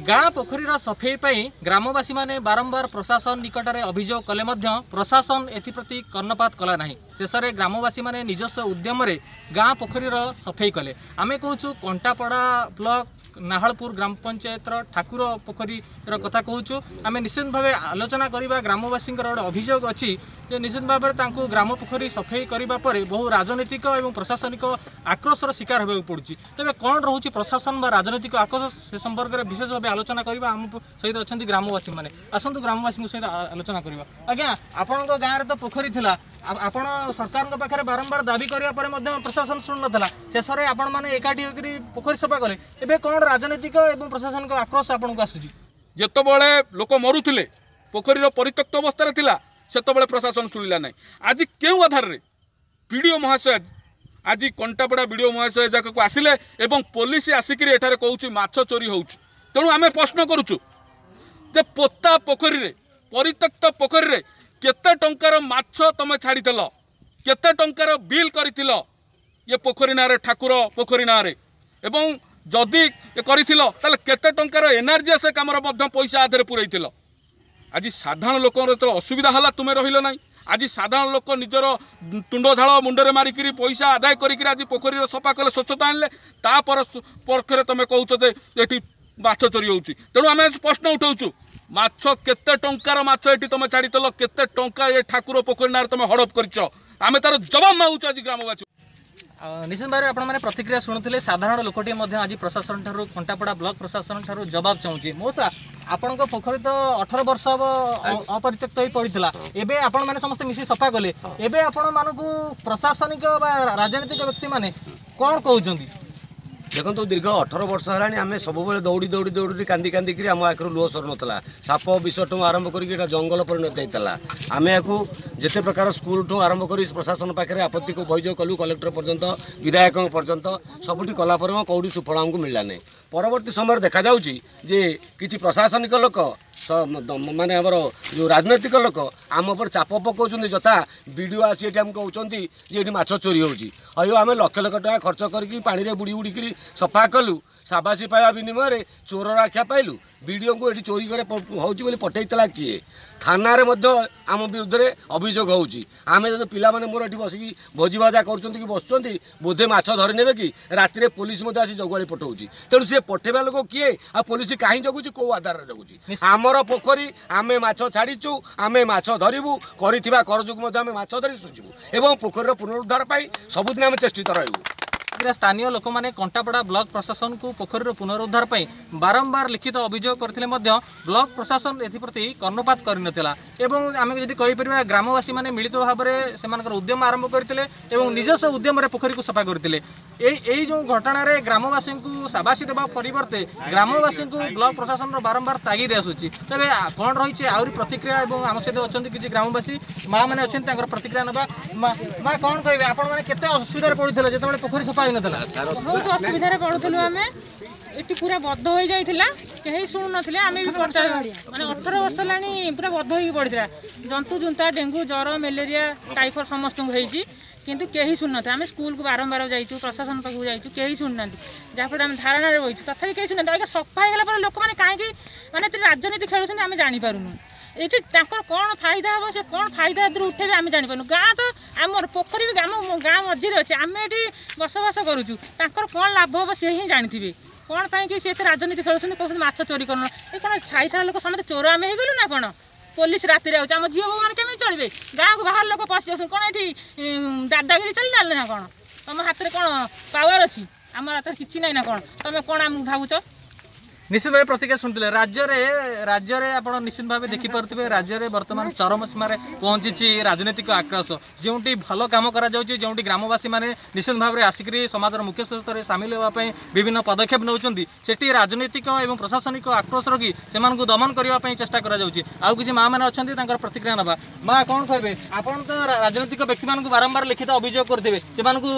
ଗାଁ ପୋଖରୀର ସଫେଇ ପାଇଁ ଗ୍ରାମବାସୀମାନେ ବାରମ୍ବାର ପ୍ରଶାସନ ନିକଟରେ ଅଭିଯୋଗ କଲେ ମଧ୍ୟ ପ୍ରଶାସନ ଏଥିପ୍ରତି କର୍ଣ୍ଣପାତ କଲା ନାହିଁ। ଶେଷରେ ଗ୍ରାମବାସୀମାନେ ନିଜସ୍ୱ ଉଦ୍ୟମରେ ଗାଁ ପୋଖରୀର ସଫେଇ କଲେ। ଆମେ କହୁଛୁ କଣ୍ଟାପଡ଼ା ବ୍ଲକ ନାହାଳପୁର ଗ୍ରାମ ପଞ୍ଚାୟତର ଠାକୁର ପୋଖରୀର କଥା କହୁଛୁ ଆମେ ନିଶ୍ଚିତ ଭାବେ ଆଲୋଚନା କରିବା ଗ୍ରାମବାସୀଙ୍କର ଗୋଟେ ଅଭିଯୋଗ ଅଛି ଯେ ନିଶ୍ଚିତ ଭାବରେ ତାଙ୍କୁ ଗ୍ରାମ ପୋଖରୀ ସଫେଇ କରିବା ପରେ ବହୁ ରାଜନୈତିକ ଏବଂ ପ୍ରଶାସନିକ ଆକ୍ରୋଶର ଶିକାର ହେବାକୁ ପଡ଼ୁଛି। ତେବେ କ'ଣ ରହୁଛି ପ୍ରଶାସନ ବା ରାଜନୈତିକ ଆକ୍ରୋଶ ସେ ସମ୍ପର୍କରେ ବିଶେଷ ଭାବେ ଆଲୋଚନା କରିବା ଆମ ସହିତ ଅଛନ୍ତି ଗ୍ରାମବାସୀମାନେ। ଆସନ୍ତୁ ଗ୍ରାମବାସୀଙ୍କ ସହିତ ଆଲୋଚନା କରିବା। ଆଜ୍ଞା ଆପଣଙ୍କ ଗାଁରେ ତ ପୋଖରୀ ଥିଲା। ଆପଣ ସରକାରଙ୍କ ପାଖରେ ବାରମ୍ବାର ଦାବି କରିବା ପରେ ମଧ୍ୟ ପ୍ରଶାସନ ଶୁଣୁନଥିଲା। ଶେଷରେ ଆପଣମାନେ ଏକାଠି ହୋଇକରି ପୋଖରୀ ସଫା କଲେ। ଏବେ କ'ଣ ରାଜନୈତିକ ଏବଂ ପ୍ରଶାସନିକ ଆକ୍ରୋଶ ଆପଣଙ୍କୁ ଆସୁଛି? ଯେତେବେଳେ ଲୋକ ମରୁଥିଲେ ପୋଖରୀର ପରିତ୍ୟକ୍ତ ଅବସ୍ଥାରେ ଥିଲା ସେତେବେଳେ ପ୍ରଶାସନ ଶୁଣିଲା ନାହିଁ। ଆଜି କେଉଁ ଆଧାରରେ? ବିଡ଼ିଓ ମହାଶୟ ଆଜି କଣ୍ଟାପଡ଼ା ବିଡ଼ିଓ ମହାଶୟ ଯାକକୁ ଆସିଲେ ଏବଂ ପୋଲିସ ଆସିକିରି ଏଠାରେ କହୁଛି ମାଛ ଚୋରି ହେଉଛି। ତେଣୁ ଆମେ ପ୍ରଶ୍ନ କରୁଛୁ ଯେ ପୋତା ପୋଖରୀରେ ପରିତ୍ୟକ୍ତ ପୋଖରୀରେ କେତେ ଟଙ୍କାର ମାଛ ତମେ ଛାଡ଼ିଥିଲ? କେତେ ଟଙ୍କାର ବିଲ୍ କରିଥିଲ? ଇଏ ପୋଖରୀ ନାଁରେ ଠାକୁର ପୋଖରୀ ନାଁରେ। ଏବଂ ଯଦି ଏ କରିଥିଲ ତାହେଲେ କେତେ ଟଙ୍କାର ଏନର୍ଜି ସେ କାମର ମଧ୍ୟ ପଇସା ଆଧରେ ପୁରେଇଥିଲ? ଆଜି ସାଧାରଣ ଲୋକଙ୍କର ଯେତେବେଳେ ଅସୁବିଧା ହେଲା ତୁମେ ରହିଲ ନାହିଁ। ଆଜି ସାଧାରଣ ଲୋକ ନିଜର ତୁଣ୍ଡ ଝାଳ ମୁଣ୍ଡରେ ମାରିକିରି ପଇସା ଆଦାୟ କରିକିରି ଆଜି ପୋଖରୀର ସଫା କଲେ ସ୍ୱଚ୍ଛତା ଆଣିଲେ ତାପର ପକ୍ଷରେ ତମେ କହୁଛ ଯେ ଏଠି ମାଛ ଚୋରି ହେଉଛି। ତେଣୁ ଆମେ ପ୍ରଶ୍ନ ଉଠାଉଛୁ ମାଛ କେତେ ଟଙ୍କାର ମାଛ ଏଠି ତମେ ଛାଡ଼ିଥିଲ କେତେ ଟଙ୍କା ଏ ଠାକୁର ପୋଖରୀ ନାଁରେ ତମେ ହଡ଼ପ କରିଛ? ଆମେ ତାର ଜବାବ ମାଗୁଛୁ ଆଜି ଗ୍ରାମବାସୀ ଆଉ ନିଶ୍ଚିତ ଭାବରେ ଆପଣମାନେ ପ୍ରତିକ୍ରିୟା ଶୁଣୁଥିଲେ। ସାଧାରଣ ଲୋକଟିଏ ମଧ୍ୟ ଆଜି ପ୍ରଶାସନ ଠାରୁ କଣ୍ଟାପଡ଼ା ବ୍ଲକ ପ୍ରଶାସନ ଠାରୁ ଜବାବ ଚାହୁଁଛି। ମଉସା ଆପଣଙ୍କ ପୋଖରୀ ତ ଅଠର ବର୍ଷ ହବ ଅପରିତ୍ୟକ୍ତ ହୋଇ ପଡ଼ିଥିଲା। ଏବେ ଆପଣମାନେ ସମସ୍ତେ ମିଶି ସଫା କଲେ। ଏବେ ଆପଣମାନଙ୍କୁ ପ୍ରଶାସନିକ ବା ରାଜନୈତିକ ବ୍ୟକ୍ତିମାନେ କ'ଣ କହୁଛନ୍ତି? ଦେଖନ୍ତୁ ଦୀର୍ଘ ଅଠର ବର୍ଷ ହେଲାଣି ଆମେ ସବୁବେଳେ ଦୌଡ଼ି ଦୌଡ଼ି ଦୌଡ଼ି କାନ୍ଦି କାନ୍ଦିକିରି ଆମ ଆଖିରୁ ଲୁହ ସରୁନଥିଲା। ସାପ ବିଷଠୁ ଆରମ୍ଭ କରିକି ଏଇଟା ଜଙ୍ଗଲ ପରିଣତ ହେଇଥିଲା। ଆମେ ଏହାକୁ ଯେତେ ପ୍ରକାର ସ୍କୁଲଠୁ ଆରମ୍ଭ କରି ପ୍ରଶାସନ ପାଖରେ ଆପତ୍ତିକୁ ଅଭିଯୋଗ କଲୁ କଲେକ୍ଟର ପର୍ଯ୍ୟନ୍ତ ବିଧାୟକଙ୍କ ପର୍ଯ୍ୟନ୍ତ ସବୁଠି କଲା ପରେ ମଧ୍ୟ କେଉଁଠି ସୁଫଳ ଆମକୁ ମିଳିଲା ନାହିଁ ପରବର୍ତ୍ତୀ ସମୟରେ ଦେଖାଯାଉଛି ଯେ କିଛି ପ୍ରଶାସନିକ ଲୋକ ମାନେ ଆମର ଯେଉଁ ରାଜନୈତିକ ଲୋକ ଆମ ଉପରେ ଚାପ ପକାଉଛନ୍ତି ଯଥା ବିଡ଼ିଓ ଆସି ଏଠି ଆମକୁ କହୁଛନ୍ତି ଯେ ଏଠି ମାଛ ଚୋରି ହେଉଛି। ଅୟୋ ଆମେ ଲକ୍ଷ ଲକ୍ଷ ଟଙ୍କା ଖର୍ଚ୍ଚ କରିକି ପାଣିରେ ବୁଡ଼ି ବୁଡ଼ିକିରି ସଫା କଲୁ ସାବାସୀ ପାଇବା ବିନିମୟରେ ଚୋରର ଆଖ୍ୟା ପାଇଲୁ। ବିଡ଼ିଓଙ୍କୁ ଏଠି ଚୋରି করে ହେଉଛି ବୋଲି ପଠେଇଥିଲା କିଏ? ଥାନାରେ ମଧ୍ୟ ଆମ ବିରୁଦ୍ଧରେ ଅଭିଯୋଗ ହେଉଛି। ଆମେ ଯଦି ପିଲାମାନେ ମୋର ଏଠି ବସିକି ଭୋଜି ଭଜା କରୁଛନ୍ତି କି ବସୁଛନ୍ତି ବୋଧେ ମାଛ ଧରି ନେବେ କି? ରାତିରେ ପୋଲିସ ମଧ୍ୟ ଆସି ଜଗୁଆଳି ପଠାଉଛି। ତେଣୁ ସେ ପଠେଇବା ଲୋକ କିଏ? ଆଉ ପୋଲିସ କାହିଁ ଜଗୁଛି? କେଉଁ ଆଧାରରେ ଜଗୁଛି? ଆମର ପୋଖରୀ ଆମେ ମାଛ ଛାଡ଼ିଛୁ ଆମେ ମାଛ ଧରିବୁ କରିଥିବା କରଜକୁ ମଧ୍ୟ ଆମେ ମାଛ ଧରି ସୁଝିବୁ ଏବଂ ପୋଖରୀର ପୁନରୁଦ୍ଧାର ପାଇଁ ସବୁଦିନ ଆମେ ଚେଷ୍ଟିତ ରହିବୁ। ପ୍ରତିକ୍ରିୟା ସ୍ଥାନୀୟ ଲୋକମାନେ କଣ୍ଟାପଡ଼ା ବ୍ଲକ ପ୍ରଶାସନକୁ ପୋଖରୀର ପୁନରୁଦ୍ଧାର ପାଇଁ ବାରମ୍ବାର ଲିଖିତ ଅଭିଯୋଗ କରିଥିଲେ ମଧ୍ୟ ବ୍ଲକ ପ୍ରଶାସନ ଏଥିପ୍ରତି କର୍ଣ୍ଣପାତ କରିନଥିଲା ଏବଂ ଆମେ ଯଦି କହିପାରିବା ଗ୍ରାମବାସୀମାନେ ମିଳିତ ଭାବରେ ସେମାନଙ୍କର ଉଦ୍ୟମ ଆରମ୍ଭ କରିଥିଲେ ଏବଂ ନିଜସ୍ୱ ଉଦ୍ୟମରେ ପୋଖରୀକୁ ସଫା କରିଥିଲେ ଏଇ ଏଇ ଯେଉଁ ଘଟଣାରେ ଗ୍ରାମବାସୀଙ୍କୁ ସାବାସୀ ଦେବା ପରିବର୍ତ୍ତେ ଗ୍ରାମବାସୀଙ୍କୁ ବ୍ଲକ ପ୍ରଶାସନର ବାରମ୍ବାର ତାଗିଦ ଆସୁଛି ତେବେ ଆ- କ'ଣ ରହିଛି ଆହୁରି ପ୍ରତିକ୍ରିୟା ଏବଂ ଆମ ସହିତ ଅଛନ୍ତି କିଛି ଗ୍ରାମବାସୀ ମା' ମାନେ ଅଛନ୍ତି ତାଙ୍କର ପ୍ରତିକ୍ରିୟା ନେବା ମା' ମା' କ'ଣ କହିବେ ଆପଣମାନେ କେତେ ଅସୁବିଧାରେ ପଡ଼ିଥିଲେ ଯେତେବେଳେ ପୋଖରୀ ସଫା ହେଇନଥିଲା ବହୁତ ଅସୁବିଧାରେ ପଡ଼ୁଥିଲୁ ଆମେ। ଏଠି ପୁରା ବଦ୍ଧ ହୋଇଯାଇଥିଲା। କେହି ଶୁଣୁନଥିଲେ। ଆମେ ବି ପଚାର ମାନେ ଅଠର ବର୍ଷ ହେଲାଣି ପୁରା ବଦ୍ଧ ହୋଇକି ପଡ଼ିଥିଲା। ଜନ୍ତୁ ଜୁନ୍ତା ଡେଙ୍ଗୁ ଜ୍ୱର ମ୍ୟାଲେରିଆ ଟାଇଫଏଡ୍ ସମସ୍ତଙ୍କୁ ହେଇଛି। କିନ୍ତୁ କେହି ଶୁଣୁନଥିଲେ। ଆମେ ସ୍କୁଲକୁ ବାରମ୍ବାର ଯାଇଛୁ ପ୍ରଶାସନ ପାଖକୁ ଯାଇଛୁ କେହି ଶୁଣୁନାହାନ୍ତି। ଯାହାଫଳରେ ଆମେ ଧାରଣାରେ ବହିଛୁ ତଥାପି କେହି ଶୁଣୁନାହାନ୍ତି। ଆଜ୍ଞା ସଫା ହେଇଗଲା ପରେ ଲୋକମାନେ କାହିଁକି ମାନେ ଏତେ ରାଜନୀତି ଖେଳୁଛନ୍ତି ଆମେ ଜାଣିପାରୁନୁ। ଏଠି ତାଙ୍କର କ'ଣ ଫାଇଦା ହେବ ସେ କ'ଣ ଫାଇଦା ଏଥିରୁ ଉଠେଇବେ ଆମେ ଜାଣିପାରୁନୁ। ଗାଁ ତ ଆମର ପୋଖରୀ ବି ଆମ ଗାଁ ମଝିରେ ଅଛି ଆମେ ଏଠି ବସବାସ କରୁଛୁ। ତାଙ୍କର କ'ଣ ଲାଭ ହେବ ସେ ହିଁ ଜାଣିଥିବେ। କ'ଣ ପାଇଁ କି ସେ ଏତେ ରାଜନୀତି ଖେଳୁଛନ୍ତି କହୁଛନ୍ତି ମାଛ ଚୋରି କରୁନ। ଏ କ'ଣ ସାଇ ସାରା ଲୋକ ସମସ୍ତେ ଚୋର ଆମେ ହେଇଗଲୁ ନା କ'ଣ? ପୋଲିସ ରାତିରେ ଆଉଛି ଆମ ଝିଅ ବୋଉମାନେ କେମିତି ଚଳିବେ? ଗାଁକୁ ବାହାର ଲୋକ ପଶି ଯାଉଛନ୍ତି କ'ଣ ଏଠି ଉଁ, ଦାଦାଗିରି ଚାଲିଲା ନା କ'ଣ? ତମ ହାତରେ କ'ଣ ପାୱାର ଅଛି? ଆମର ହାତରେ କିଛି ନାହିଁ ନା କ'ଣ? ତମେ କ'ଣ ଆମକୁ ଭାବୁଛ? ନିଶ୍ଚିତ ଭାବେ ପ୍ରତିକ୍ରିୟା ଶୁଣିଥିଲେ। ରାଜ୍ୟରେ ରାଜ୍ୟରେ ଆପଣ ନିଶ୍ଚିତ ଭାବେ ଦେଖିପାରୁଥିବେ ରାଜ୍ୟରେ ବର୍ତ୍ତମାନ ଚରମ ସୀମାରେ ପହଞ୍ଚିଛି ରାଜନୈତିକ ଆକ୍ରୋଶ। ଯେଉଁଠି ଭଲ କାମ କରାଯାଉଛି ଯେଉଁଠି ଗ୍ରାମବାସୀମାନେ ନିଶ୍ଚିତ ଭାବରେ ଆସିକରି ସମାଜର ମୁଖ୍ୟ ସ୍ରୋତରେ ସାମିଲ ହେବା ପାଇଁ ବିଭିନ୍ନ ପଦକ୍ଷେପ ନେଉଛନ୍ତି ସେଠି ରାଜନୈତିକ ଏବଂ ପ୍ରଶାସନିକ ଆକ୍ରୋଶ ରଖି ସେମାନଙ୍କୁ ଦମନ କରିବା ପାଇଁ ଚେଷ୍ଟା କରାଯାଉଛି। ଆଉ କିଛି ମା ମାନେ ଅଛନ୍ତି ତାଙ୍କର ପ୍ରତିକ୍ରିୟା ନେବା। ମା କ'ଣ କହିବେ? ଆପଣ ତ ରାଜନୈତିକ ବ୍ୟକ୍ତିମାନଙ୍କୁ ବାରମ୍ବାର ଲିଖିତ ଅଭିଯୋଗ କରିଥିବେ ସେମାନଙ୍କୁ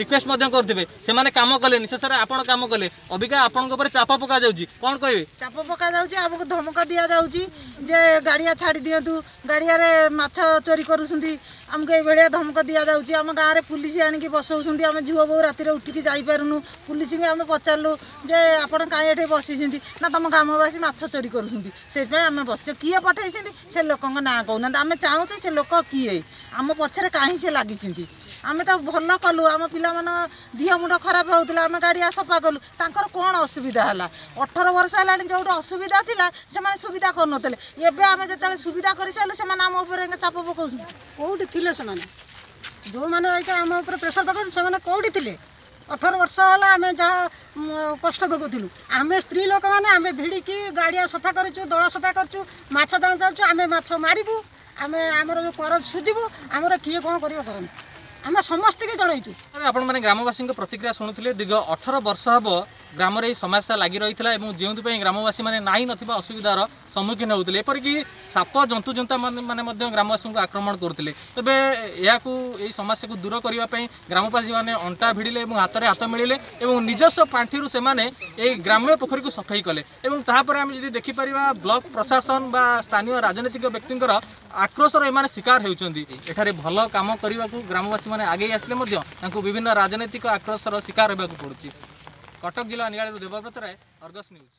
ରିକ୍ୱେଷ୍ଟ ମଧ୍ୟ କରିଥିବେ। ସେମାନେ କାମ କଲେନି ଶେଷରେ ଆପଣ କାମ କଲେ। ଅବିକା ଆପଣଙ୍କ ଉପରେ ଚାପ ପକାଯାଉଛି। ପକାଯାଉଛି କ'ଣ କହିବେ? ଚାପ ପକାଯାଉଛି ଆମକୁ ଧମକ ଦିଆଯାଉଛି ଯେ ଗାଡ଼ିଆ ଛାଡ଼ି ଦିଅନ୍ତୁ ଗାଡ଼ିଆରେ ମାଛ ଚୋରି କରୁଛନ୍ତି ଆମକୁ ଏଇଭଳିଆ ଧମକ ଦିଆଯାଉଛି। ଆମ ଗାଁରେ ପୁଲିସ ଆଣିକି ବସଉଛନ୍ତି ଆମେ ଝିଅ ବୋଉ ରାତିରେ ଉଠିକି ଯାଇପାରୁନୁ। ପୁଲିସକି ଆମେ ପଚାରିଲୁ ଯେ ଆପଣ କାହିଁ ଏଠି ବସିଛନ୍ତି? ନା ତମ ଗ୍ରାମବାସୀ ମାଛ ଚୋରି କରୁଛନ୍ତି। ସେଇଥିପାଇଁ ଆମେ ବସିଛୁ। କିଏ ପଠେଇଛନ୍ତି? ସେ ଲୋକଙ୍କ ନାଁ କହୁନାହାନ୍ତି। ଆମେ ଚାହୁଁଛୁ ସେ ଲୋକ କିଏ? ଆମ ପଛରେ କାହିଁ ସେ ଲାଗିଛନ୍ତି? ଆମେ ତ ଭଲ କଲୁ ଆମ ପିଲାମାନଙ୍କ ଦିହ ମୁଣ୍ଡ ଖରାପ ହେଉଥିଲା ଆମେ ଗାଡ଼ିଆ ସଫା କଲୁ ତାଙ୍କର କ'ଣ ଅସୁବିଧା ହେଲା? ଅଠର ବର୍ଷ ହେଲାଣି ଯେଉଁଠି ଅସୁବିଧା ଥିଲା ସେମାନେ ସୁବିଧା କରୁନଥିଲେ। ଏବେ ଆମେ ଯେତେବେଳେ ସୁବିଧା କରିସାରିଲୁ ସେମାନେ ଆମ ଉପରେ ଏକା ଚାପ ପକାଉଛନ୍ତି। କେଉଁଠି ଥିଲେ ସେମାନେ? ଯେଉଁମାନେ ଏଇକା ଆମ ଉପରେ ପ୍ରେସର ପକାଉଛନ୍ତି ସେମାନେ କେଉଁଠି ଥିଲେ? ଅଠର ବର୍ଷ ହେଲା ଆମେ ଯାହା ଉଁ, କଷ୍ଟ ଭୋଗୁଥିଲୁ। ଆମେ ସ୍ତ୍ରୀ ଲୋକମାନେ ଆମେ ଭିଡ଼ିକି ଗାଡ଼ିଆ ସଫା କରିଛୁ ଦଳ ସଫା କରିଛୁ ମାଛ ଦାମ ଯାଉଛୁ ଆମେ ମାଛ ମାରିବୁ ଆମେ ଆମର ଯେଉଁ କର ସୁଝିବୁ ଆମର କିଏ କ'ଣ କରିବ କରନ୍ତୁ? ଆମେ ସମସ୍ତଙ୍କୁ ଜଣାଇଛୁ ଆପଣମାନେ ଗ୍ରାମବାସୀଙ୍କ ପ୍ରତିକ୍ରିୟା ଶୁଣୁଥିଲେ ଦୀର୍ଘ ଅଠର ବର୍ଷ ହେବ ଗ୍ରାମରେ ଏହି ସମସ୍ୟା ଲାଗି ରହିଥିଲା ଏବଂ ଯେଉଁଥିପାଇଁ ଗ୍ରାମବାସୀମାନେ ନାହିଁ ନଥିବା ଅସୁବିଧାର ସମ୍ମୁଖୀନ ହେଉଥିଲେ ଏପରିକି ସାପ ଜନ୍ତୁଜନ୍ତା ମାନେ ମାନେ ମଧ୍ୟ ଗ୍ରାମବାସୀଙ୍କୁ ଆକ୍ରମଣ କରୁଥିଲେ। ତେବେ ଏହାକୁ ଏହି ସମସ୍ୟାକୁ ଦୂର କରିବା ପାଇଁ ଗ୍ରାମବାସୀମାନେ ଅଣ୍ଟା ଭିଡ଼ିଲେ ଏବଂ ହାତରେ ହାତ ମିଳିଲେ ଏବଂ ନିଜସ୍ୱ ପାଣ୍ଠିରୁ ସେମାନେ ଏହି ଗ୍ରାମ୍ୟ ପୋଖରୀକୁ ସଫେଇ କଲେ ଏବଂ ତାହାପରେ ଆମେ ଯଦି ଦେଖିପାରିବା ବ୍ଲକ ପ୍ରଶାସନ ବା ସ୍ଥାନୀୟ ରାଜନୈତିକ ବ୍ୟକ୍ତିଙ୍କର ଆକ୍ରୋଶର ଏମାନେ ଶିକାର ହେଉଛନ୍ତି। ଏଠାରେ ଭଲ କାମ କରିବାକୁ ଗ୍ରାମବାସୀମାନେ ଆଗେଇ ଆସିଲେ ମଧ୍ୟ ତାଙ୍କୁ ବିଭିନ୍ନ ରାଜନୈତିକ ଆକ୍ରୋଶର ଶିକାର ହେବାକୁ ପଡୁଛି। କଟକ ଜିଲ୍ଲା ନିଆଳିରୁ ଦେବବ୍ରତ ରାୟ ଅର୍ଗସ୍ ନ୍ୟୁଜ୍